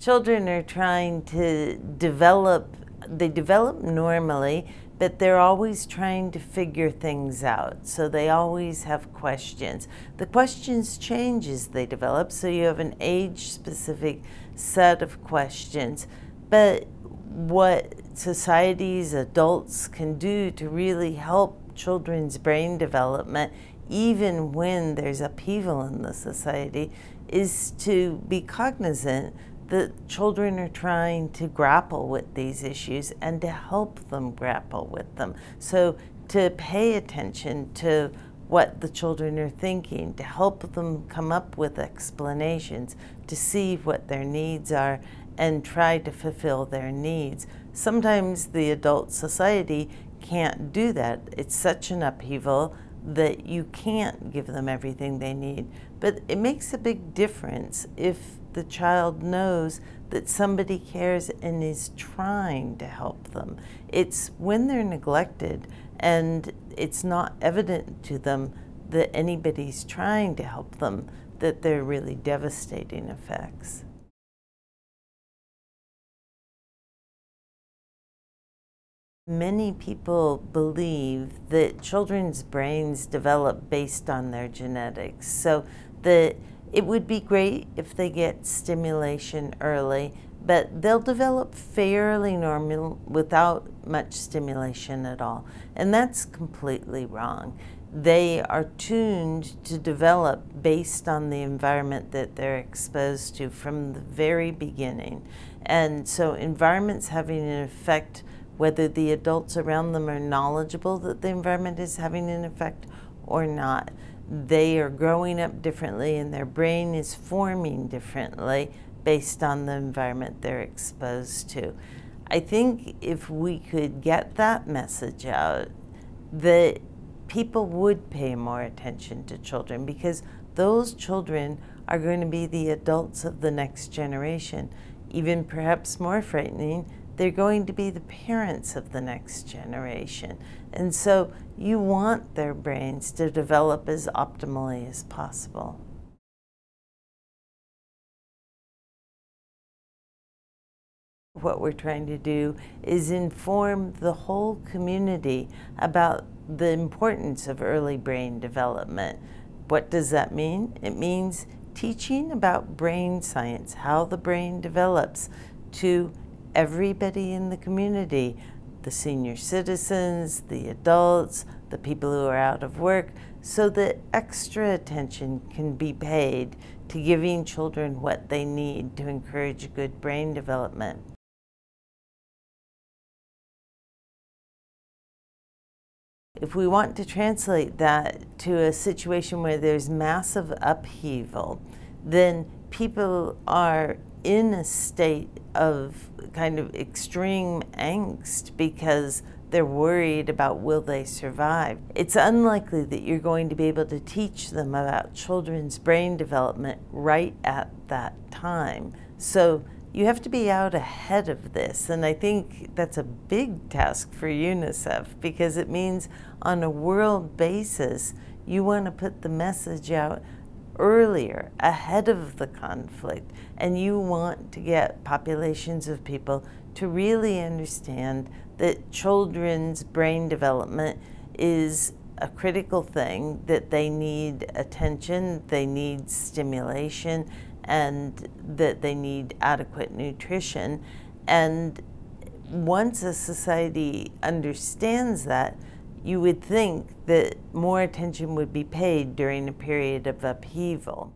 children are trying to develop, they develop normally, but they're always trying to figure things out. So they always have questions. The questions change as they develop, so you have an age specific set of questions. But what societies, adults can do to really help children's brain development, even when there's upheaval in the society, is to be cognizant that children are trying to grapple with these issues and to help them grapple with them. So to pay attention to what the children are thinking, to help them come up with explanations, to see what their needs are and try to fulfill their needs. Sometimes the adult society can't do that. It's such an upheaval that you can't give them everything they need. But it makes a big difference if the child knows that somebody cares and is trying to help them. It's when they're neglected and it's not evident to them that anybody's trying to help them that they're really devastating effects. Many people believe that children's brains develop based on their genetics. So that it would be great if they get stimulation early, but they'll develop fairly normal without much stimulation at all. And that's completely wrong. They are tuned to develop based on the environment that they're exposed to from the very beginning. And so environments having an effect whether the adults around them are knowledgeable that the environment is having an effect or not they are growing up differently and their brain is forming differently based on the environment they're exposed to. I think if we could get that message out, that people would pay more attention to children because those children are going to be the adults of the next generation. Even perhaps more frightening, they're going to be the parents of the next generation. And so you want their brains to develop as optimally as possible. What we're trying to do is inform the whole community about the importance of early brain development. What does that mean? It means teaching about brain science, how the brain develops, to everybody in the community the senior citizens, the adults, the people who are out of work, so that extra attention can be paid to giving children what they need to encourage good brain development. If we want to translate that to a situation where there's massive upheaval, then people are in a state of kind of extreme angst because they're worried about will they survive. It's unlikely that you're going to be able to teach them about children's brain development right at that time. So you have to be out ahead of this. And I think that's a big task for UNICEF because it means on a world basis, you want to put the message out earlier, ahead of the conflict, and you want to get populations of people to really understand that children's brain development is a critical thing, that they need attention, they need stimulation, and that they need adequate nutrition. And once a society understands that, you would think that more attention would be paid during a period of upheaval.